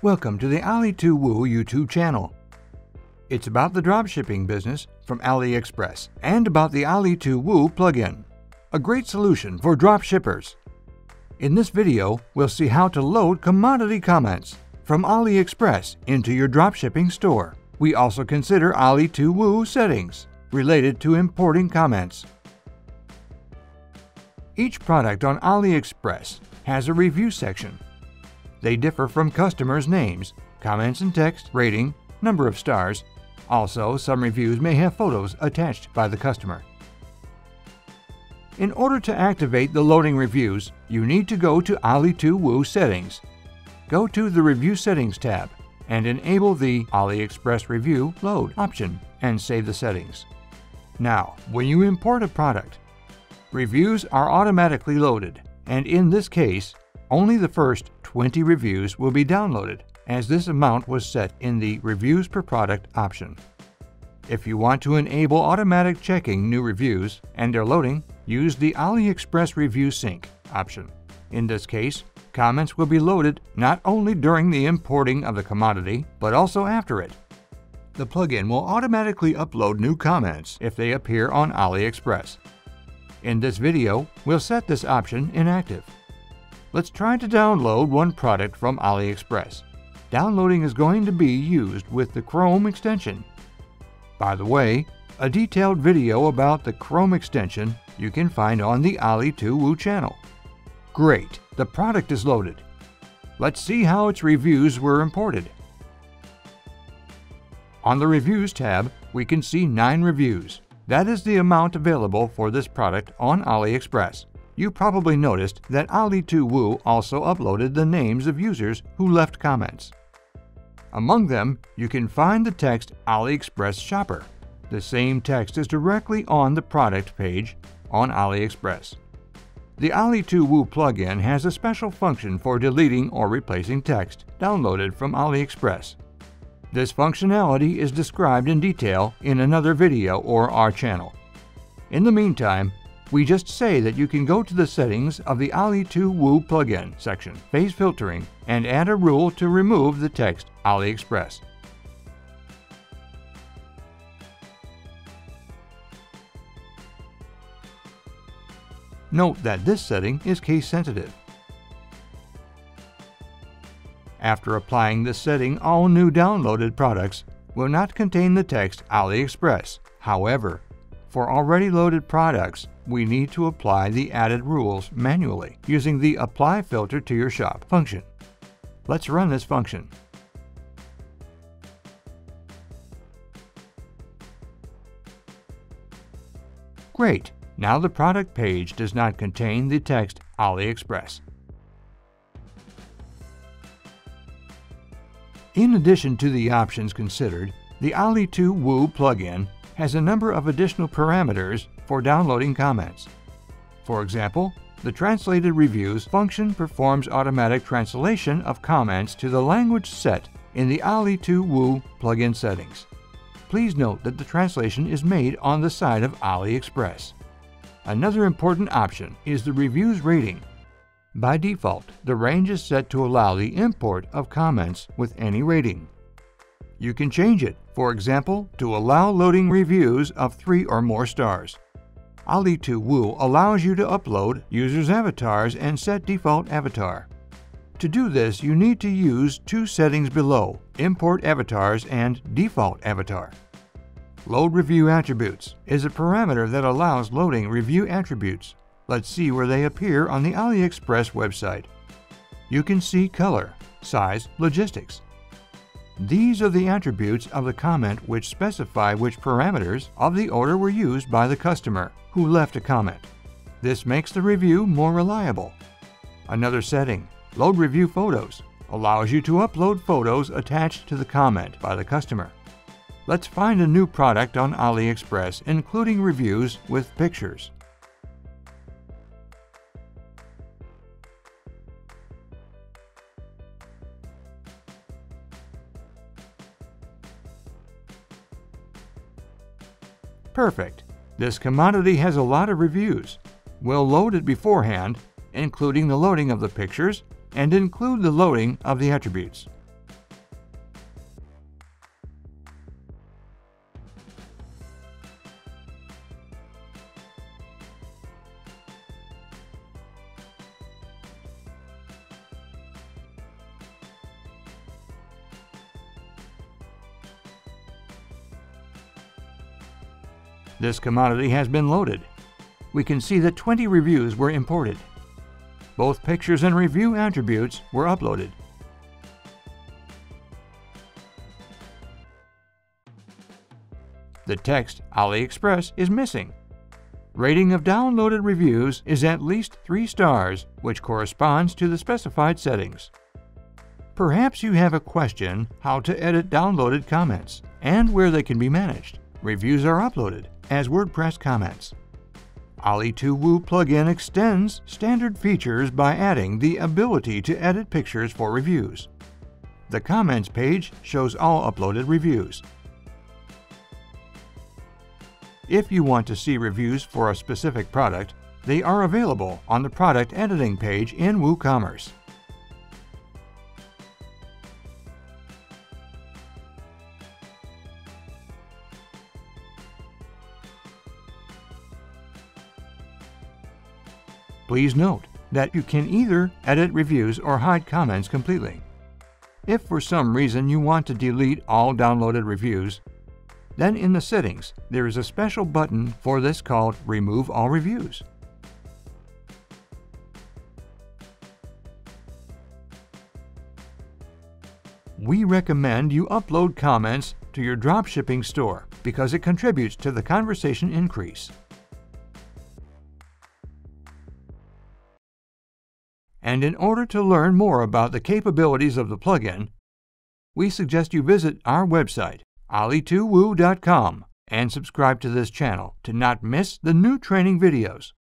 Welcome to the Ali2Woo YouTube channel. It's about the dropshipping business from AliExpress and about the Ali2Woo plugin, a great solution for dropshippers. In this video, we'll see how to load commodity comments from AliExpress into your dropshipping store. We also consider Ali2Woo settings related to importing comments. Each product on AliExpress has a review section. They differ from customers' names, comments and text, rating, number of stars. Also, some reviews may have photos attached by the customer. In order to activate the loading reviews, you need to go to Ali2Woo Settings. Go to the Review Settings tab and enable the AliExpress Review Load option and save the settings. Now, when you import a product, Reviews are automatically loaded, and in this case, only the first 20 reviews will be downloaded, as this amount was set in the Reviews per Product option. If you want to enable automatic checking new reviews and their loading, use the AliExpress Review Sync option. In this case, comments will be loaded not only during the importing of the commodity, but also after it. The plugin will automatically upload new comments if they appear on AliExpress. In this video, we'll set this option inactive. Let's try to download one product from AliExpress. Downloading is going to be used with the Chrome extension. By the way, a detailed video about the Chrome extension you can find on the Ali2Woo channel. Great, the product is loaded. Let's see how its reviews were imported. On the Reviews tab, we can see 9 reviews. That is the amount available for this product on AliExpress. You probably noticed that Ali2Woo also uploaded the names of users who left comments. Among them, you can find the text AliExpress Shopper. The same text is directly on the product page on AliExpress. The Ali2Woo plugin has a special function for deleting or replacing text downloaded from AliExpress. This functionality is described in detail in another video or our channel. In the meantime, we just say that you can go to the settings of the Ali2Woo plugin section, phrase filtering, and add a rule to remove the text AliExpress. Note that this setting is case sensitive. After applying this setting, all new downloaded products will not contain the text AliExpress. However, for already loaded products, we need to apply the added rules manually using the Apply Filter to Your Shop function. Let's run this function. Great! Now the product page does not contain the text AliExpress. In addition to the options considered, the Ali2Woo plugin has a number of additional parameters for downloading comments. For example, the Translated Reviews function performs automatic translation of comments to the language set in the Ali2Woo plugin settings. Please note that the translation is made on the side of AliExpress. Another important option is the reviews rating by default, the range is set to allow the import of comments with any rating. You can change it, for example, to allow loading reviews of 3 or more stars. Ali2Woo allows you to upload users' avatars and set default avatar. To do this, you need to use two settings below, Import Avatars and Default Avatar. Load Review Attributes is a parameter that allows loading review attributes Let's see where they appear on the AliExpress website. You can see color, size, logistics. These are the attributes of the comment which specify which parameters of the order were used by the customer who left a comment. This makes the review more reliable. Another setting, Load Review Photos, allows you to upload photos attached to the comment by the customer. Let's find a new product on AliExpress including reviews with pictures. Perfect. This commodity has a lot of reviews. We'll load it beforehand, including the loading of the pictures, and include the loading of the attributes. This commodity has been loaded. We can see that 20 reviews were imported. Both pictures and review attributes were uploaded. The text AliExpress is missing. Rating of downloaded reviews is at least 3 stars, which corresponds to the specified settings. Perhaps you have a question how to edit downloaded comments and where they can be managed. Reviews are uploaded as WordPress comments. Ali2Woo plugin extends standard features by adding the ability to edit pictures for reviews. The comments page shows all uploaded reviews. If you want to see reviews for a specific product, they are available on the product editing page in WooCommerce. Please note that you can either edit reviews or hide comments completely. If for some reason you want to delete all downloaded reviews, then in the settings, there is a special button for this called Remove All Reviews. We recommend you upload comments to your dropshipping store because it contributes to the conversation increase. And in order to learn more about the capabilities of the plugin, we suggest you visit our website, ali2woo.com, and subscribe to this channel to not miss the new training videos.